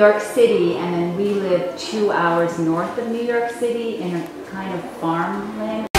York City, and then we live two hours north of New York City in a kind of farmland.